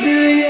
Do